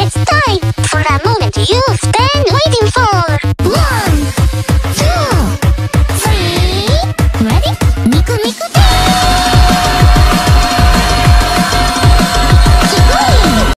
It's time for a moment you've been waiting for. One, two, three. Ready?